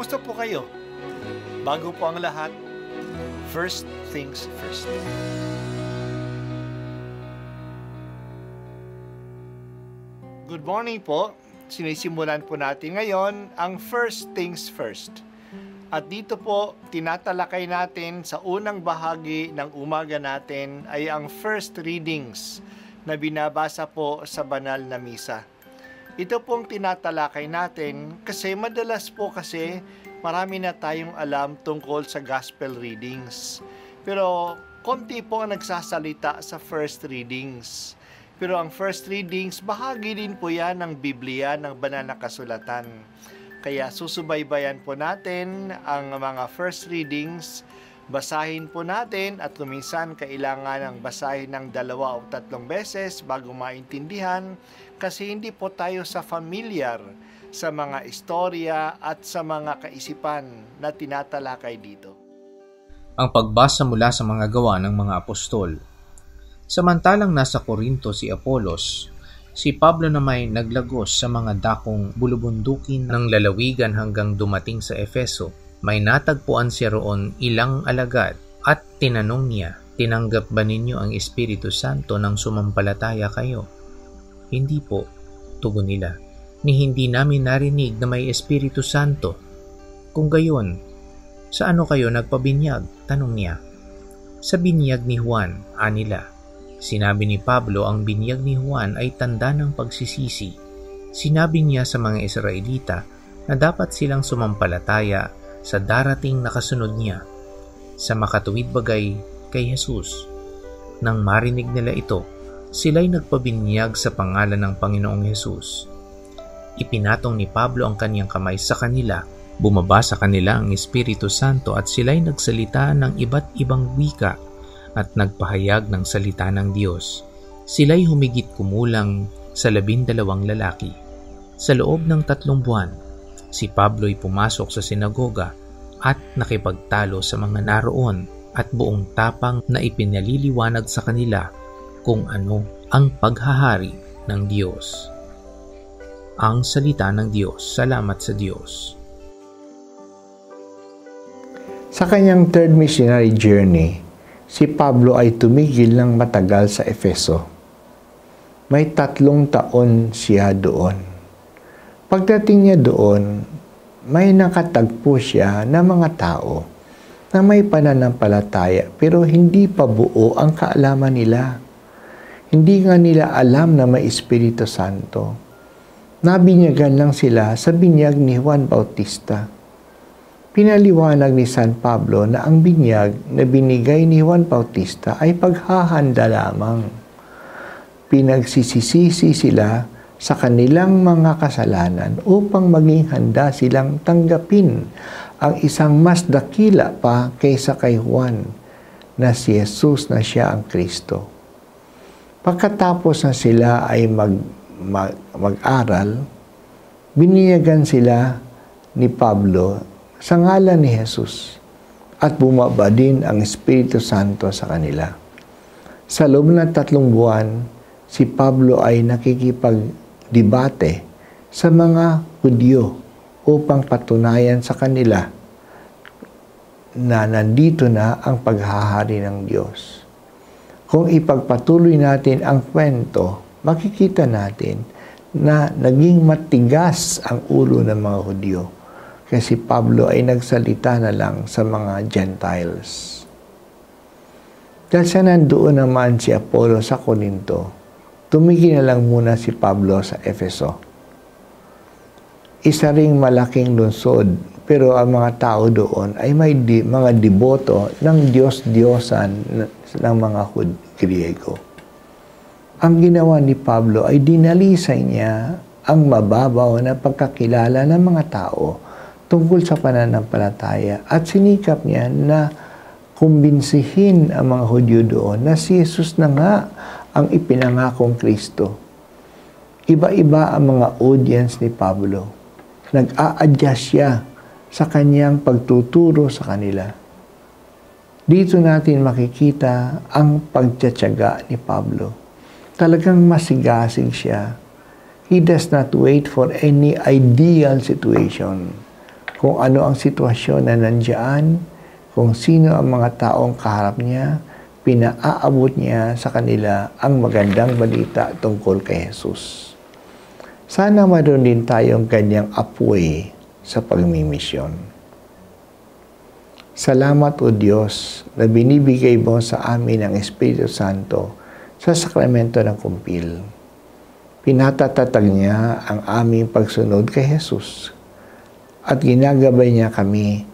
Kumusta po kayo? Bago po ang lahat, first things first. Good morning po. Sinisimulan po natin ngayon ang first things first. At dito po, tinatalakay natin sa unang bahagi ng umaga natin ay ang first readings na binabasa po sa banal na misa. Ito pong tinatalakay natin kasi madalas po kasi marami na tayong alam tungkol sa gospel readings. Pero konti po ang nagsasalita sa first readings. Pero ang first readings, bahagi din po yan ng Biblia, ng banal na kasulatan. Kaya susubaybayan po natin ang mga first readings, basahin po natin at kuminsan kailangan ng basahin ng dalawa o tatlong beses bago maintindihan kasi hindi po tayo sa familiar sa mga istorya at sa mga kaisipan na tinatalakay dito. Ang pagbasa mula sa mga gawa ng mga apostol Samantalang nasa Korinto si Apolos, si Pablo na may naglagos sa mga dakong bulubundukin ng lalawigan hanggang dumating sa Efeso. May natagpuan siya roon ilang alagad at tinanong niya, Tinanggap ba ninyo ang Espiritu Santo nang sumampalataya kayo? Hindi po, tugon nila, ni hindi namin narinig na may Espiritu Santo. Kung gayon, sa ano kayo nagpabinyag? Tanong niya. Sa binyag ni Juan, anila. Sinabi ni Pablo ang binyag ni Juan ay tanda ng pagsisisi. Sinabi niya sa mga Israelita na dapat silang sumampalataya sa darating na kasunod niya sa makatuwid bagay kay Jesus. Nang marinig nila ito, sila'y nagpabinyag sa pangalan ng Panginoong Jesus. Ipinatong ni Pablo ang kanyang kamay sa kanila, bumaba sa kanila ang Espiritu Santo at sila'y nagsalita ng iba't ibang wika at nagpahayag ng salita ng Diyos. Sila'y humigit kumulang sa labindalawang lalaki. Sa loob ng tatlong buwan, si Pablo'y pumasok sa sinagoga at nakipagtalo sa mga naroon at buong tapang na ipinaliliwanag sa kanila kung ano ang paghahari ng Diyos. Ang salita ng Diyos. Salamat sa Diyos. Sa kanyang third missionary journey, si Pablo ay tumigil ng matagal sa Efeso. May tatlong taon siya doon. Pagdating niya doon, may nakatagpo siya ng mga tao na may pananampalataya pero hindi pa buo ang kaalaman nila. Hindi nga nila alam na may Espiritu Santo. Nabinyagan lang sila sa binyag ni Juan Bautista Pinaliwanag ni San Pablo na ang binyag na binigay ni Juan Bautista ay paghahanda lamang. Pinagsisisisi sila sa kanilang mga kasalanan upang maging handa silang tanggapin ang isang mas dakila pa kaysa kay Juan na si Jesus na siya ang Kristo. Pagkatapos na sila ay mag, mag, mag-aral, biniyagan sila ni Pablo sa ngalan ni Jesus at bumaba din ang Espiritu Santo sa kanila. Sa loob ng tatlong buwan, si Pablo ay nakikipagdebate sa mga Hudyo upang patunayan sa kanila na nandito na ang paghahari ng Diyos. Kung ipagpatuloy natin ang kwento, makikita natin na naging matigas ang ulo ng mga Hudyo kasi Pablo ay nagsalita na lang sa mga Gentiles. Dahil sa nandoon naman si Apollo sa Corinto, tumigil na lang muna si Pablo sa Efeso. Isa ring malaking lungsod, pero ang mga tao doon ay may di, mga deboto ng Diyos-Diyosan ng mga Griego. Ang ginawa ni Pablo ay dinalisay niya ang mababaw na pagkakilala ng mga tao tungkol sa pananampalataya at sinikap niya na kumbinsihin ang mga Hudyo doon na si Jesus na nga ang ipinangakong Kristo. Iba-iba ang mga audience ni Pablo. Nag-a-adjust siya sa kanyang pagtuturo sa kanila. Dito natin makikita ang pagtsatsaga ni Pablo. Talagang masigasig siya. He does not wait for any ideal situation kung ano ang sitwasyon na nandiyan, kung sino ang mga taong kaharap niya, pinaaabot niya sa kanila ang magandang balita tungkol kay Jesus. Sana maroon din tayong ganyang apoy sa pagmimisyon. Salamat o Diyos na binibigay mo sa amin ang Espiritu Santo sa sakramento ng kumpil. Pinatatatag niya ang aming pagsunod kay Jesus at ginagabay niya kami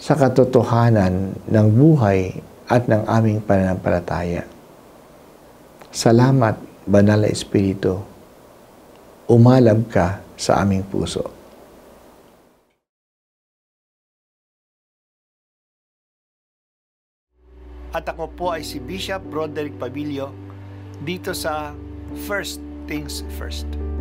sa katotohanan ng buhay at ng aming pananampalataya. Salamat, Banal na Espiritu. Umalab ka sa aming puso. At ako po ay si Bishop Broderick Pabilio dito sa First Things First.